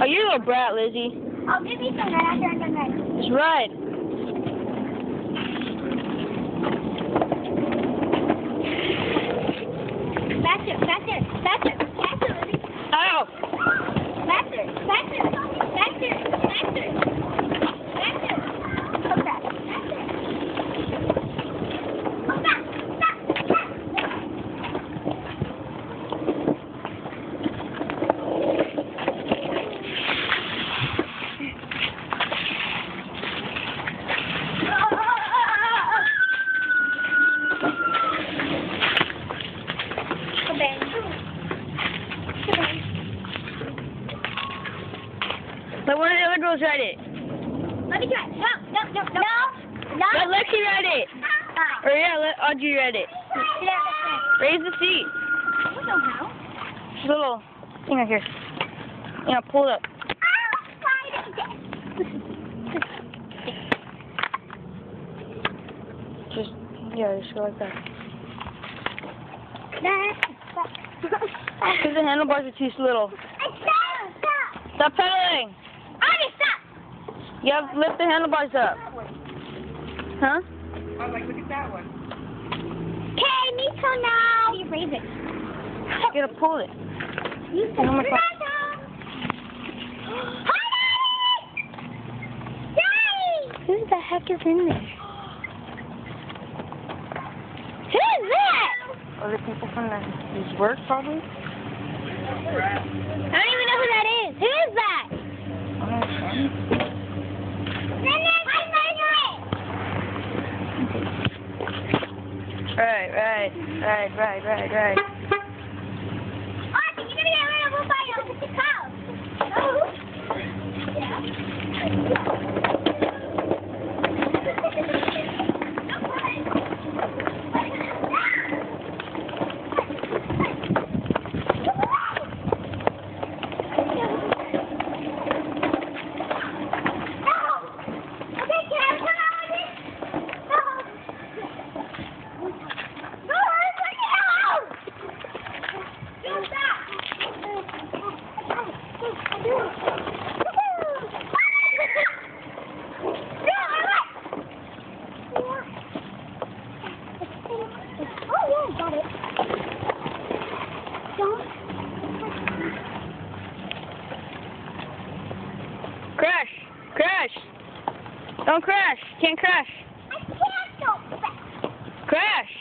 Oh, you're a brat, Lizzie. I'll give you some after I'm done writing. That's right. Let one of the other girls ride it. Let me try. No, no, no, no. No. Let Lexi ride it. Ah. Or yeah, let Audrey ride it. Raise the seat. I don't know how. There's a little thing right here. Yeah, pull it up. Just, yeah, just go like that. Because the handlebars are too little. Stop pedaling. You have to lift the handlebars up. Huh? Oh, like, look at that one. Okay, me too now. You raise it. You gotta pull it. You Oh my God. Who the heck is in there? Who is that? Other people from the, his work, probably? I don't even know who that is. Who is that? I don't know. Right, right, right, right, right, right. Archie, you're gonna get rid of by your the cow. Oh, Crash! Crash! Don't crash! Can't crash! I can't go back! Crash!